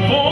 Oh,